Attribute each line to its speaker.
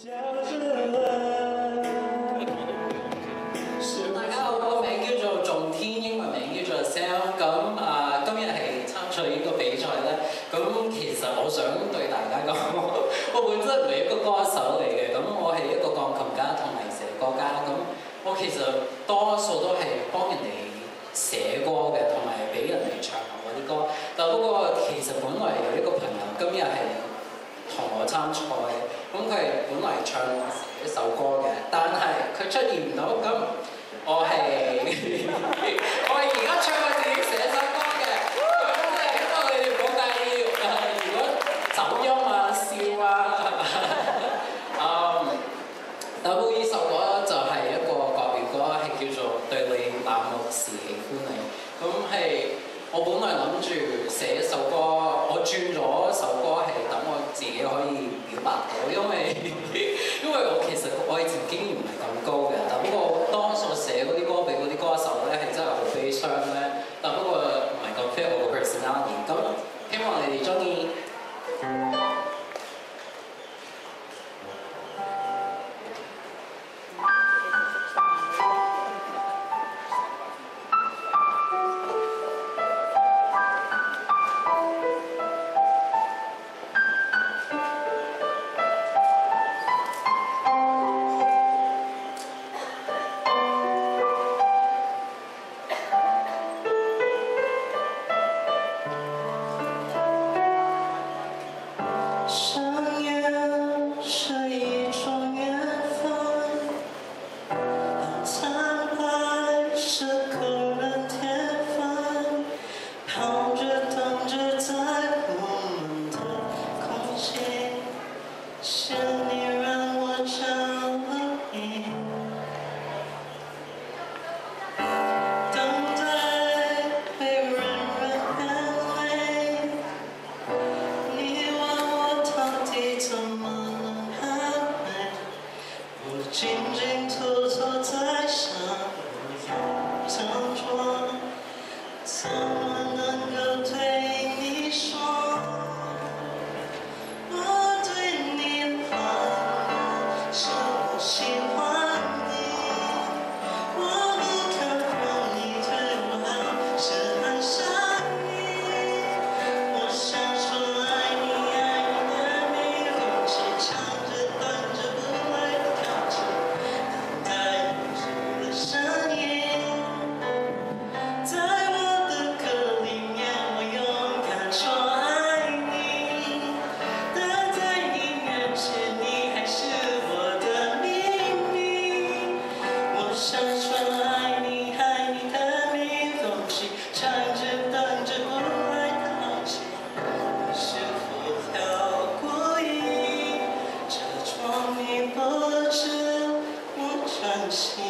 Speaker 1: 大家好，我名叫做仲天，英文名叫做 Sam。咁啊，今日係參賽呢個比賽咧。咁其實我想對大家講，我本身唔係一个歌手嚟嘅，咁我係一個鋼琴家同埋寫歌家。咁我其實多數都係幫人哋寫歌嘅，同埋俾人哋唱我啲歌。但不過其實本來有一個朋友今日係同我參賽，咁佢係本來唱一首歌嘅，但係佢出現唔到，咁我係 我係而家唱我自己寫首歌嘅，咁即係希望你哋唔好介意，如果走音啊、笑啊，嗯，但不過呢首歌就係一個國語歌，係叫做對你冷漠時喜歡你，咁係。我本來諗住寫一首歌，我轉咗首歌係等我自己可以表白 us. 我静静偷偷在想，怎么怎么 she